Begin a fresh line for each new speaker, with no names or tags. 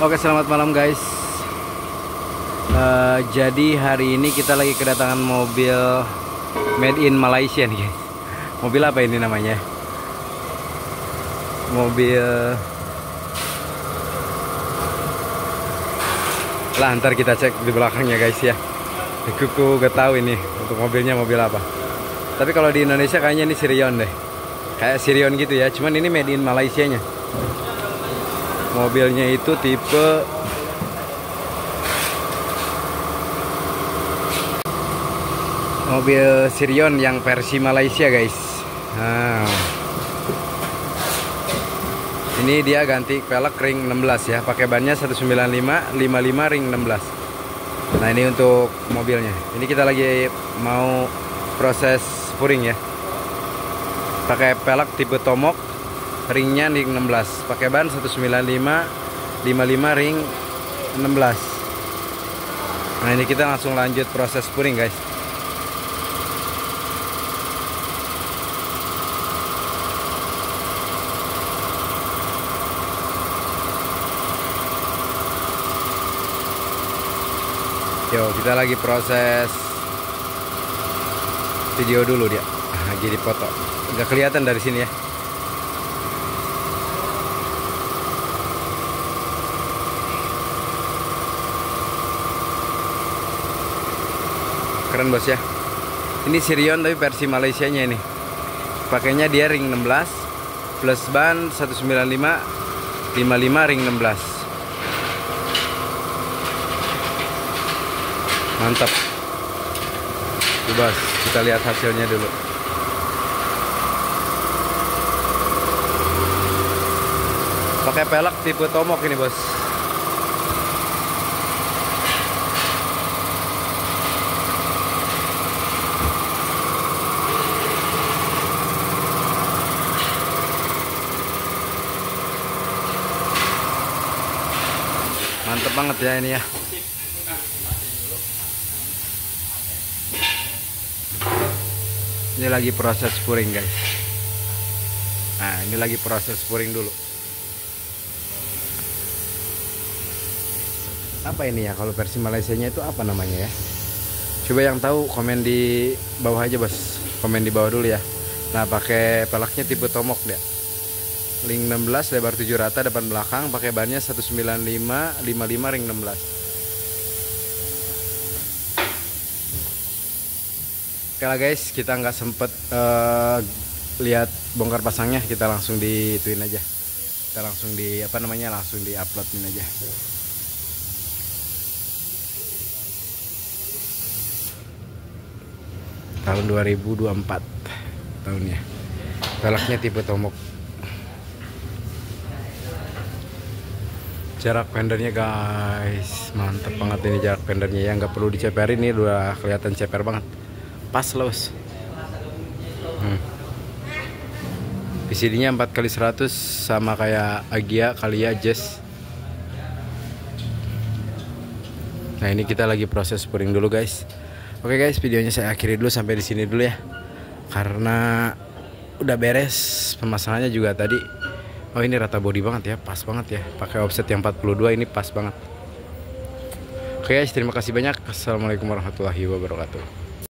Oke selamat malam guys. Uh, Jadi hari ini kita lagi kedatangan mobil Made in Malaysia nih guys. Mobil apa ini namanya? Mobil Lah ntar kita cek di belakangnya guys ya. Kuku gak tahu ini Untuk mobilnya mobil apa. Tapi kalau di Indonesia kayaknya ini Sirion deh. Kayak Sirion gitu ya Cuman ini made in Malaysia nya mobilnya itu tipe mobil Sirion yang versi Malaysia guys. Nah. ini dia ganti pelek ring 16 ya. Pakai bannya 195 55 ring 16 nah ini untuk mobilnya. Ini kita lagi mau proses puring ya. Pakai pelek tipe Tomok ringnya ring 16 pakai ban 195 55 ring 16 nah ini kita langsung lanjut proses puring guys Yo, kita lagi proses video dulu dia. Lagi dipoto. Enggak kelihatan dari sini ya. Keren bos ya. Ini Sirion tapi versi Malaysia nya ini. Pakainya dia ring 16 plus ban 195 55 ring 16 mantap. Bos kita lihat hasilnya dulu. Pakai pelek tipe tomok ini bos mantep banget ya ini ya. Ini lagi proses puring guys. Nah ini lagi proses puring dulu. Apa ini ya? Kalau versi Malaysia nya itu apa namanya ya? Coba yang tahu komen di bawah aja bos. Komen di bawah dulu ya. Nah pakai pelaknya tipe tomok deh Link 16 lebar 7 rata depan belakang. Pakai bannya 195 55 ring 16 Oke lah guys. Kita nggak sempet uh, lihat bongkar pasangnya. Kita langsung dituin aja. Kita langsung di apa namanya langsung di uploadin aja. Tahun 2024 tahunnya. Velgnya tipe tomok jarak pendernya guys. Mantep banget ini jarak pendernya. Ya nggak perlu diceper ini udah kelihatan ceper banget. Pas los. Hmm. PCD-nya 4 kali 100 sama kayak Agia kali ya Jazz Nah ini kita lagi proses puring dulu guys. Oke guys videonya saya akhiri dulu sampai di sini dulu ya. Karena udah beres pemasangannya juga tadi Oh ini rata body banget ya, pas banget ya. Pakai offset yang 42 ini pas banget. Oke guys, terima kasih banyak. Assalamualaikum warahmatullahi wabarakatuh.